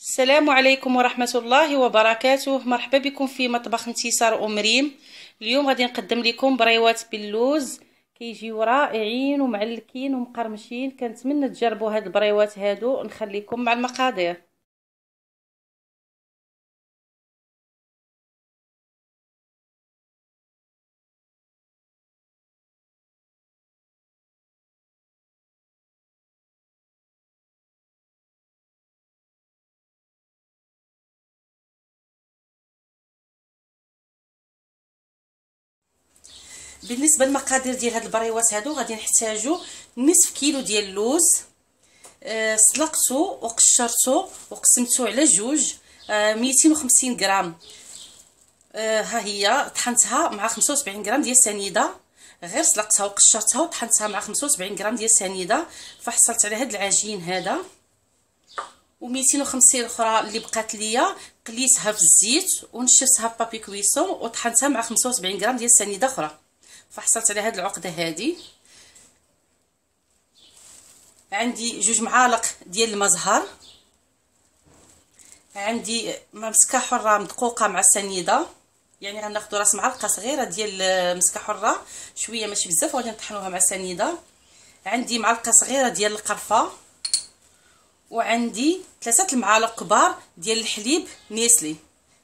السلام عليكم ورحمة الله وبركاته. مرحبا بكم في مطبخ انتصار أم ريم اليوم غادي نقدم لكم بريوات باللوز. كيجيو رائعين ومعلكين ومقرمشين. كنتمنى تجربوا هاد البريوات هادو. نخليكم مع المقادير. بالنسبة للمقادير ديال هاد البريوات هادو غادي نحتاجو نصف كيلو ديال اللوز آه سلقته وقشرته وقسمته على جوج آه 250 غرام. آه ها هي طحنتها مع 75 غرام ديال السنيده غير سلقتها وقشرتها وطحنتها مع 75 غرام ديال السنيده فحصلت على هاد العجين هذا. و250 أخرى اللي بقات ليا قليتها في الزيت ونشفتها في بابي كويسون وطحنتها مع 75 غرام ديال السنيده أخرى. فحصلت على هاد العقدة هادي. عندي جوج معالق ديال المزهر. عندي مسكة حرة مدقوقة مع السنيدة. يعني غناخذ راس معلقة صغيرة ديال مسكة حرة شوية ماشي بزاف وغادي نطحنوها مع السنيدة. عندي معلقة صغيرة ديال القرفة. وعندي ثلاثة المعالق كبار ديال الحليب نيسلي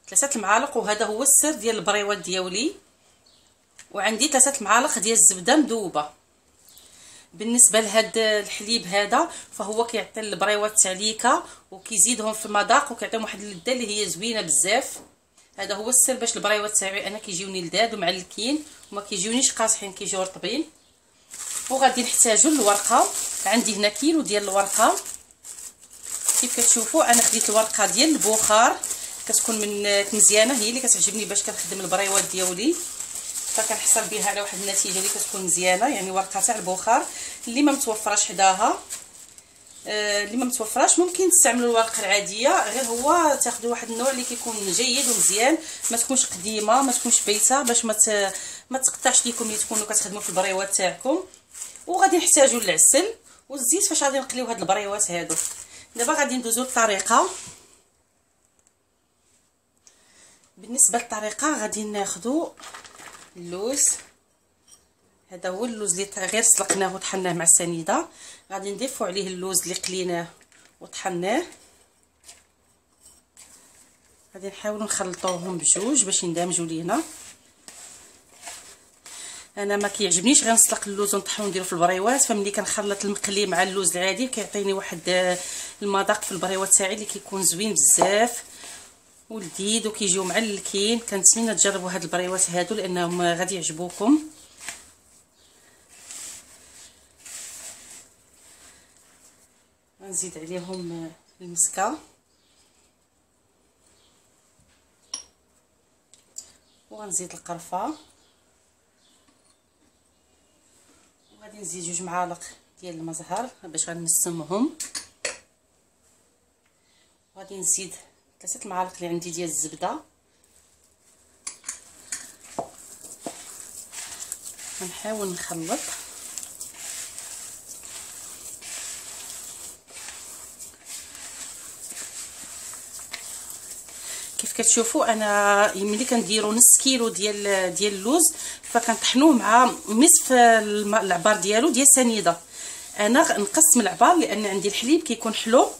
ثلاثة المعالق وهذا هو السر ديال البريوات ديالي. وعندي ثلاثة المعالق ديال الزبدة مذوبه بالنسبة لهاد الحليب هذا فهو كيعطي البريوات تعليكه وكيزيدهم في المذاق وكيعطيهم واحد اللذة اللي هي زوينة بزاف. هذا هو السر باش البريوات تاعي أنا كيجيوني لذاذ ومعلكين وما كيجيونيش قاصحين كيجيو رطبين. وغادي نحتاجو الورقه عندي هنا كيلو ديال الورقة. كيف كتشوفوا أنا خديت الورقة ديال البخار. كتكون من مزيانة هي اللي كتعجبني باش كنخدم البريوات ديالي. فكنحصل بها على واحد النتيجة اللي كتكون مزيانة يعني ورقة تاع البخار اللي ما متوفراش حداها. آه اللي ما متوفراش ممكن تستعملوا الورقة العادية غير هو تاخذوا واحد النوع اللي كيكون جيد ومزيان ما تكونش قديمة ما تكونش بايتة باش ما ما تقطعش ليكم اللي تكونوا كتخدموا في البريوات تاعكم. وغادي نحتاجوا العسل والزيت فاش غادي نقليو هاد البريوات هادو. دابا غادي ندوزو للطريقه بالنسبة للطريقة غادي ناخذوا اللوز هذا هو اللوز اللي غير سلقناه وطحناه مع السنيدة. غادي نضيفو عليه اللوز اللي قليناه وطحناه. غادي نحاولوا نخلطوهم بجوج باش يندمجوا لينا. أنا ما كيعجبنيش نسلق اللوز ونطحنو نديرو في البريوات. فملي كنخلط المقلي مع اللوز العادي كيعطيني واحد المذاق في البريوات تاعي اللي كيكون زوين بزاف. ولذيذ وكيجيو معلكين كنتمنى تجربوا هاد البريوات هادو لأنهم غادي يعجبوكم. غنزيد عليهم المسكة. وغنزيد القرفة. وغادي نزيد جوج معالق ديال المزهر باش غنسمهم. وغادي نزيد ثلاثة المعالق اللي عندي ديال الزبدة. غنحاول نخلط. كيف كتشوفوا أنا ملي كنديروا نص كيلو ديال ديال اللوز فكنطحنوه مع نصف العبار ديالو ديال سنيدة. أنا نقسم العبار لأن عندي الحليب كيكون حلو.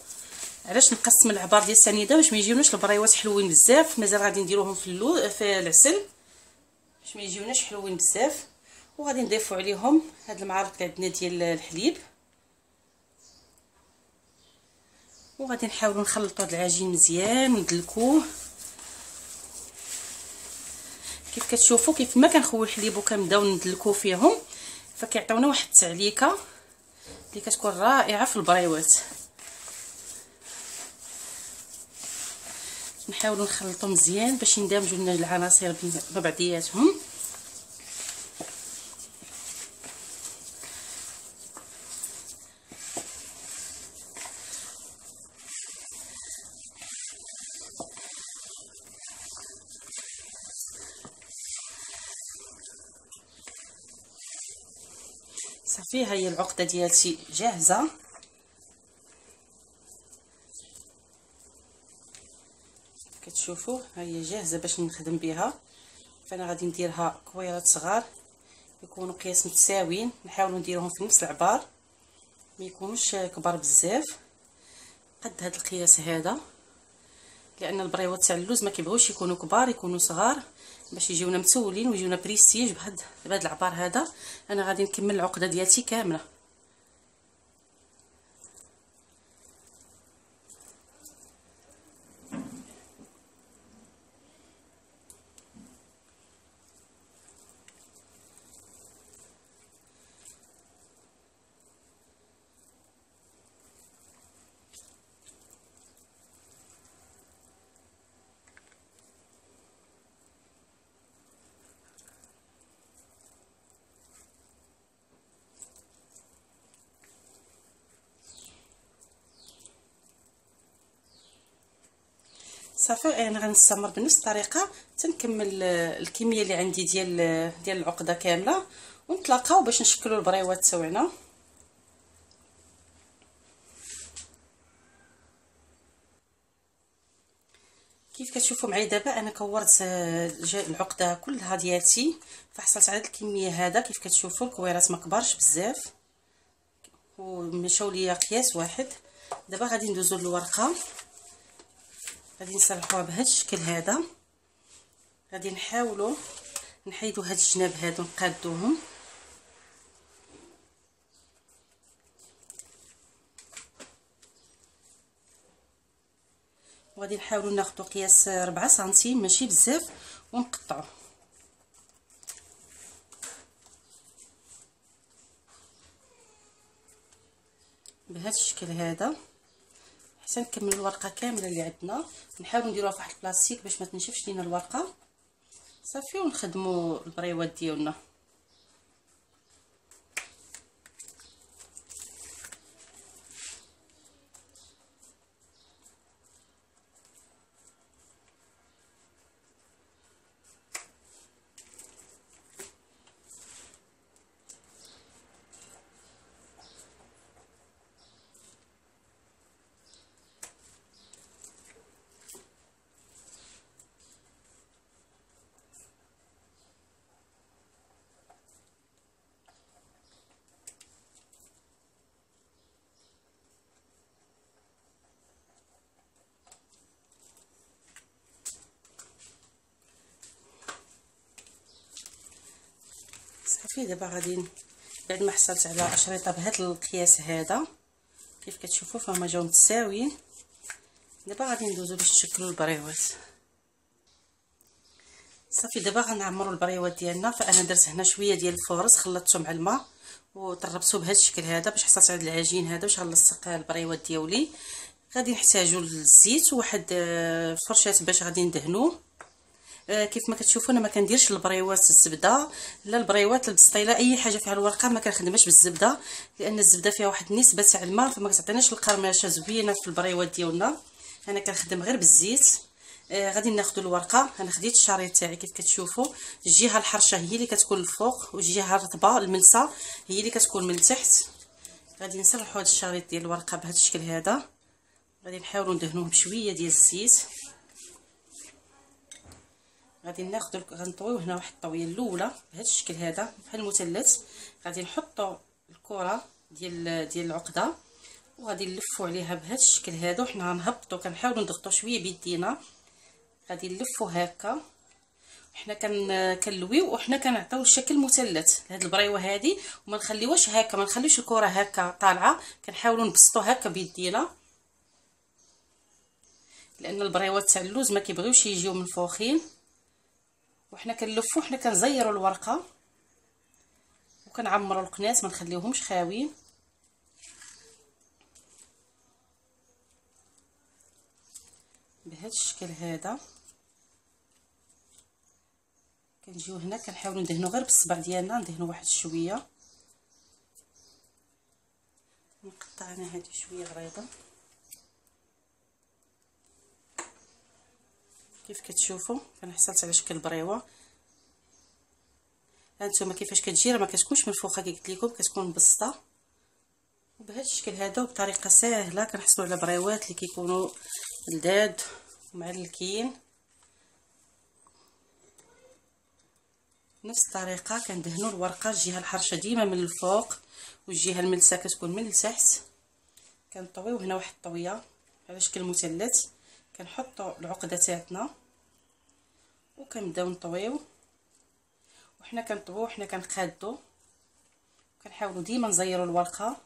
علاش نقسم العبار ديال السنيده باش ما يجيوناش البريوات حلوين بزاف؟ مازال غادي نديروهم في اللو في العسل. باش ما يجيوناش حلوين بزاف. وغادي نضيفوا عليهم هاد المعالق اللي عندنا ديال الحليب. وغادي نحاولوا نخلطوا هاد العجين مزيان وندلكوه. كيف كتشوفوا كيف ما كنخوي الحليب وكنبداو ندلكو فيهم فكيعطيونا واحد التعليكة اللي كتكون رائعة في البريوات نحاولوا نخلطوا مزيان باش يندمجوا لنا العناصر ببعضياتهم صافي ها هي العقدة ديالتي جاهزة. كتشوفوا ها هي جاهزه باش نخدم بها فأنا غادي نديرها كويرات صغار يكونوا قياس متساويين. نحاولوا نديرهم في نفس العبار ما يكونوش كبار بزاف. قد هذا القياس هذا لأن البريوات تاع اللوز ما كيبغيوش يكونوا كبار يكونوا صغار باش يجيونا متولين ويجيونا بريستيج بهذا العبار هذا. أنا غادي نكمل العقدة ديالتي كاملة. صافي أنا غنستمر بنفس الطريقة. تنكمل الكميه اللي عندي ديال ديال العقدة كاملة ونتلاقاو باش نشكلوا البريوات تاعنا كيف كتشوفوا معايا دابا أنا كورت العقدة كلها ديالتي فحصلت على الكميه هذا. كيف كتشوفوا الكويرات ما كبارش بزاف ومشاو ليا قياس واحد. دابا غادي ندوزو للورقة. غادي نصلحوها بهذا الشكل هذا. غادي نحاولوا نحيدوا هاد الجناب هادو نقادوهم. وغادي نحاولوا ناخذوا قياس 4 سنتيم ماشي بزاف ونقطعوا بهذا الشكل هذا. حتى نكملوا الورقة كاملة اللي عندنا. نحاولوا نديروها في واحد البلاستيك باش ما تنشفش لينا الورقة. صافي ونخدموا البريوات ديالنا. صافي دابا غادي بعد ما حصلت على اشرطه بهذا القياس هذا كيف كتشوفوا فهما جاو متساويين. دابا غادي ندوزو باش نشكلوا البريوات. صافي دابا غنعمروا البريوات ديالنا. فأنا درت هنا شوية ديال ال force خلطته مع الماء وطربته بهذا الشكل هذا باش حصلت على العجين هذا باش غنلصق البريوات ديالي. غادي نحتاجوا الزيت وواحد آه، فرشاة باش غادي ندهنوه. آه، كيف ما كتشوفوا أنا ما كنديرش البريوات الزبدة. لا البريوات البسطيله أي حاجة فيها الورقة ما كنخدمهاش بالزبدة لأن الزبدة فيها واحد النسبة تاع الماء فما كتعطيناش القرمشة زوينة في البريوات ديالنا. أنا كنخدم غير بالزيت. آه غادي ناخذ الورقة. أنا خديت الشريط تاعي كيف كتشوفوا. الجهة الحرشة هي اللي كتكون الفوق والجهة الرطبة الملسه هي اللي كتكون من تحت. غادي نسرحوا هذا الشريط ديال الورقة بهذا الشكل هذا. غادي نحاولوا ندهنوه بشوية ديال الزيت. غادي ناخذ غنطويو هنا واحد الطويه الأولى بهذا الشكل هذا بحال المثلث. غادي نحطوا الكرة ديال ديال العقدة وغادي نلفوا عليها بهذا الشكل هذا وحنا غنهبطوا كنحاولوا نضغطوا شوية بيدينا. غادي نلفوا هكا. حنا كن كنلويو وحنا كنعطيو الشكل مثلث لهاد البريوة هادي. وما نخليوهاش هكا ما نخليوش الكرة هكا طالعة. كنحاولوا نبسطوا هكا بيدينا. لأن البريوات تاع اللوز ما كيبغيوش يجيو منفوخين وحنا كنلفو حنا كنزيروا الورقة وكنعمروا القناص ما نخليوهمش خاويين. بهذا الشكل هذا كنجيو هنا كنحاولوا ندهنوا غير بالصبع ديالنا ندهنوا واحد شوية. نقطع أنا هذه شوية غريضه كيف كتشوفوا؟ أنا حصلت على شكل بريوة. هانتوما كيفاش كتجي؟ راه ما كتكونش من كي قلت لكم كتكون مبسطه وبهذا الشكل هذا وبطريقه سهله كنحصلوا على بريوات اللي كيكونوا لداد ومعلكين نفس الطريقة كندهنوا الورقة الجهة الحرشة ديما من الفوق والجهة الملسه كتكون من التحت. كنطويو هنا واحد الطويه على شكل مثلث. كنحطوا العقده تاعتنا وكنبداو نطويو. وحنا كنطويو حنا كنقادو كنحاولوا ديما نزيروا الورقة.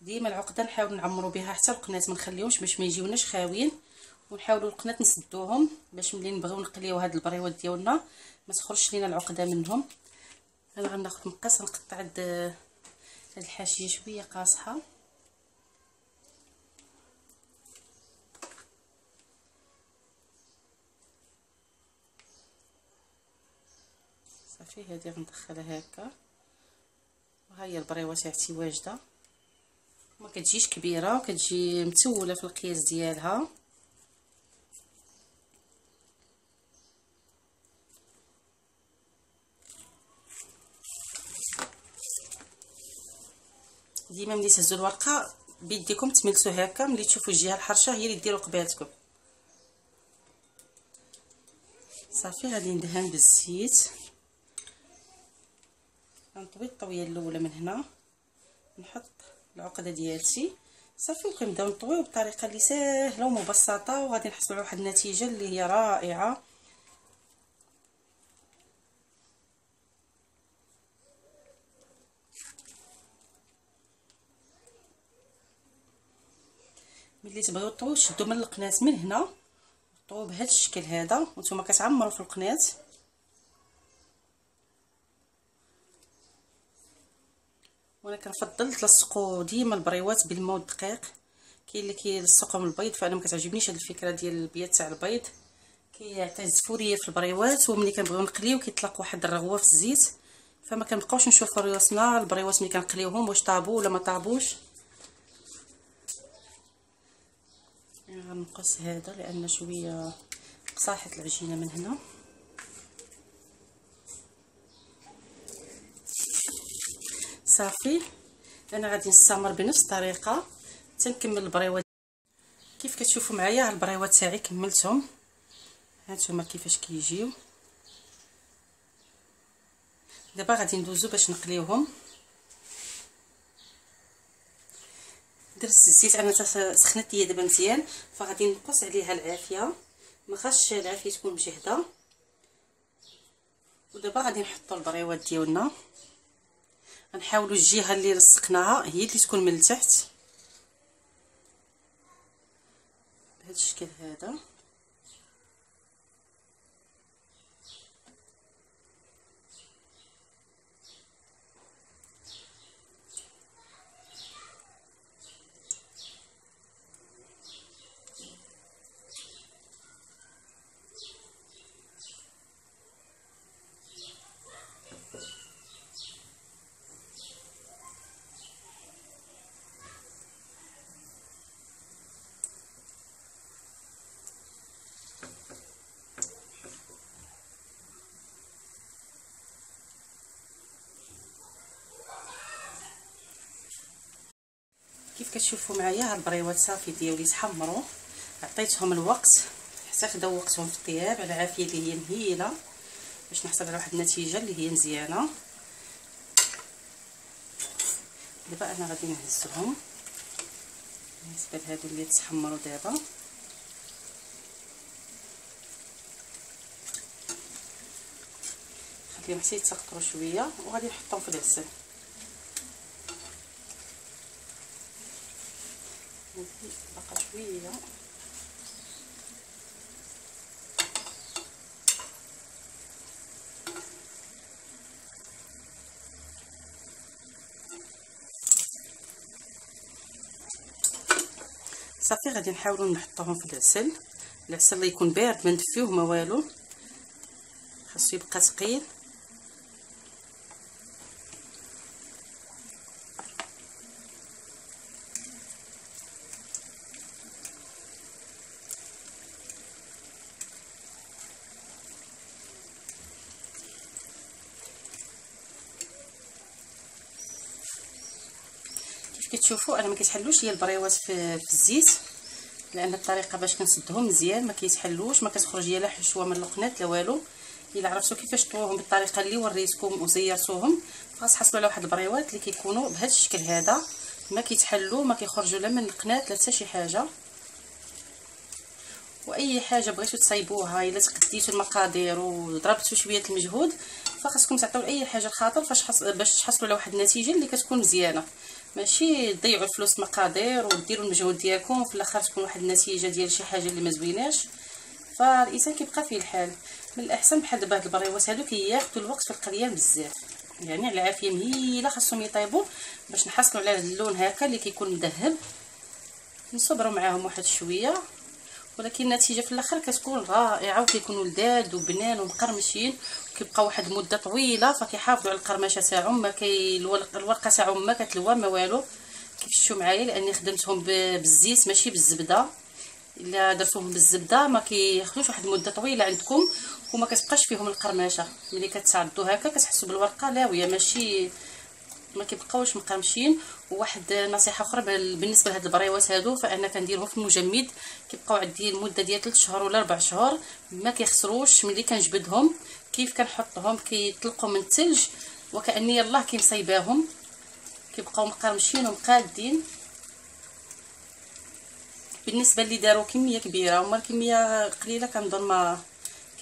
ديما العقدة نحاول نعمروا بها حتى القنات ما باش ما يجيوناش خاويين. ونحاولوا القنات نسدوهم باش ملي نبغيو نقليو هاد البريوات ديالنا ما تخرجش لينا العقدة منهم. أنا غناخذ مقص نقطع هاد هاد الحاشيه شوية قاصحة. صافي هذه غندخلها هكا. وها هي البريوة تاعتي واجدة. ما كتجيش كبيرة كتجي متوله في القياس ديالها. ديما ملي تهزوا الورقة بيديكم تملسوا هكا ملي تشوفوا الجهة الحرشة هي اللي ديروا قبالتكم صافي غادي ندهن بالزيت. غنطوي الطويه الأولى من هنا. نحط العقدة ديالتي. صافي وكنبداو نطويو بطريقة اللي ساهلة ومبسطة وغادي نحصلوا على واحد النتيجة اللي هي رائعة. ملي تبغيو طويو شدوا من القناة من هنا. طويو بهذا الشكل هذا. وأنتم كتعمروا في القناة. وأنا كنفضل تلصقوا ديما البريوات بالماء والدقيق. كاين اللي كيلصقهم البيض فأنا ما كتعجبنيش هذه الفكرة ديال البيض تاع البيض. كيعطي الزفوريه في البريوات وملي كنبغيو نقليو كيطلق واحد الرغوة في الزيت. فما كنبقاوش نشوفوا ريوسنا البريوات ملي كنقليوهم واش طابوا ولا ما طابوش. غنقص هذا لأن شوية قصاحت العجينة من هنا. صافي. أنا غادي نستمر بنفس الطريقة. تنكمل البريوات كيف كتشوفوا معايا البريوات تاعي كملتهم. هانتوما كيفاش كيجيو. دابا غادي ندوزو باش نقليوهم. درت الزيت أنا سخنت ليا دابا مزيان فغادي نقص عليها العافية. ما خاصش العافية تكون مجهده ودابا غادي نحطوا البريوات ديالنا. غنحاولوا الجهة اللي لصقناها هي اللي تكون من التحت. بهذا الشكل هذا. كيف كتشوفوا معايا البريوات صافي ديالي تحمروا عطيتهم الوقت حتى خداو وقتهم في الطياب على عافيه اللي هي مهيلة باش نحصل على واحد النتيجة اللي هي مزيانة. دابا أنا غادي نهزهم. بالنسبة لهادو اللي تحمروا دابا. خليهم حتى يتسقطوا شوية وغادي نحطهم في العسل بقى شوية. صافي غادي نحاولوا نحطوهم في العسل. العسل يكون بارد ما ندفيوه ما والو. خاصو يبقى ثقيل. كتشوفوا أنا ما كيتحلوش ليا البريوات في, في الزيت لأن الطريقة باش كنسدهم مزيان ما كيتحلوش ما كتخرج لا حشوة من القنات لا والو. إلا عرفتوا كيفاش طووهم بالطريقة اللي وريتكم وزيرتوهم خاص على واحد البريوات اللي كيكونوا بهذا الشكل هذا. ما كيتحلوا ما كيخرجوا لا من القنات لا حتى شي حاجة. وأي حاجة بغيتو تصايبوها إلا تقديتوا المقادير وضربتوا شوية المجهود فخاصكم تعطيو اي حاجة خاطر فاش. باش تحصلوا على واحد النتيجة اللي كتكون مزيانة. ماشي تضيعوا الفلوس مقادير وديروا المجهود ديالكم وفي الآخر تكون واحد النتيجة ديال شي حاجة اللي ما زويناش. فالإنسان كيبقى فيه الحال. من الأحسن بحال دابا هاد البريوات هادو كياخذوا الوقت في القريان بزاف. يعني على العافيه مهيلة خاصهم يطيبوا باش نحصلوا على اللون هكا اللي كيكون مذهب نصبروا معاهم واحد شوية. ولكن النتيجة في الآخر كتكون رائعة وكيكونوا لذاذ وبنان ومقرمشين كيبقى واحد المده طويلة فكيحافظوا على القرمشة تاعهم ما كي الورقة تاعهم ما كتلوى ما والو. كيف شفتوا معايا؟ لأني خدمتهم بالزيت ماشي بالزبدة. إلا درتوهم بالزبدة ما كياخذوش واحد المده طويلة عندكم وما كتبقاش فيهم القرمشة. ملي كتعضوا هكا كتحسوا بالورقة لاوية ماشي ما كيبقاوش مقرمشين وواحد نصيحة أخرى بالنسبة لهاد البريوات هادو فأنا كنديرهم في المجمد. كيبقاو عندي المدة ديال 3 شهور ولا 4 شهور. ما كيخسروش ملي كنجبدهم. كيف كنحطهم؟ كيطلقوا من الثلج. وكأني يلاه كنصايباهم كيبقاو مقرمشين ومقادين. بالنسبة اللي داروا كمية كبيرة وما الكمية قليلة كنظن ما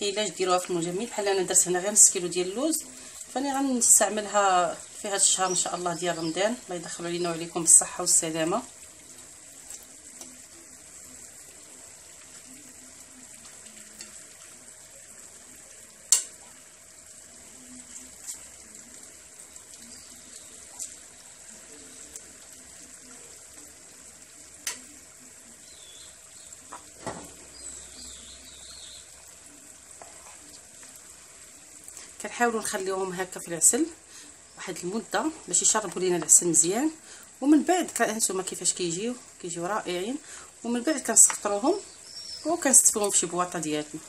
كاينلاش ديروها في المجمد. بحال أنا درت هنا غير نص كيلو ديال اللوز. فاني غنستعملها في هذا الشهر إن شاء الله ديال رمضان. الله يدخل علينا وعليكم بالصحة والسلامة. كنحاولوا نخليوهم هكا في العسل. واحد المدة باش يشربوا لينا العسل مزيان ومن بعد هانتوما كيفاش كيجيو؟ كيجيو رائعين. ومن بعد كنسطروهم وكنستفوهم فشي بواطة ديالنا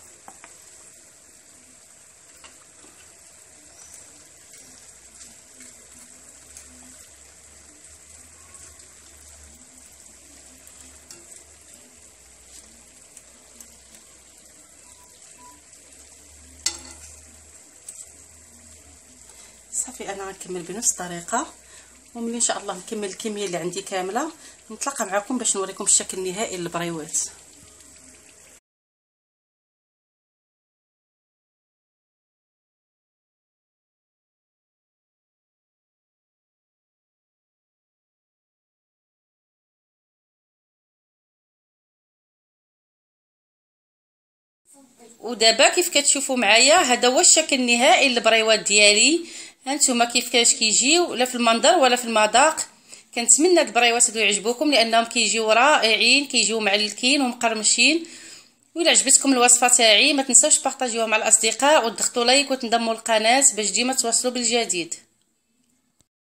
صافي أنا غنكمل بنفس الطريقة. وملي إن شاء الله نكمل الكميه اللي عندي كاملة. نتلاقى معكم باش نوريكم الشكل النهائي للبريوات ودابا كيف كتشوفوا معايا هذا هو الشكل النهائي للبريوات ديالي. هانتوما كيفاش كيجيو لا في المنظر ولا في المذاق. كنتمنى البريوات هادو يعجبوكم لأنهم كيجيو رائعين كيجيو معلكين ومقرمشين. وإلا عجبتكم الوصفة تاعي ما تنساوش بارطاجيوها مع الأصدقاء وتضغطوا like وتنضموا للقناة باش ديما توصلوا بالجديد.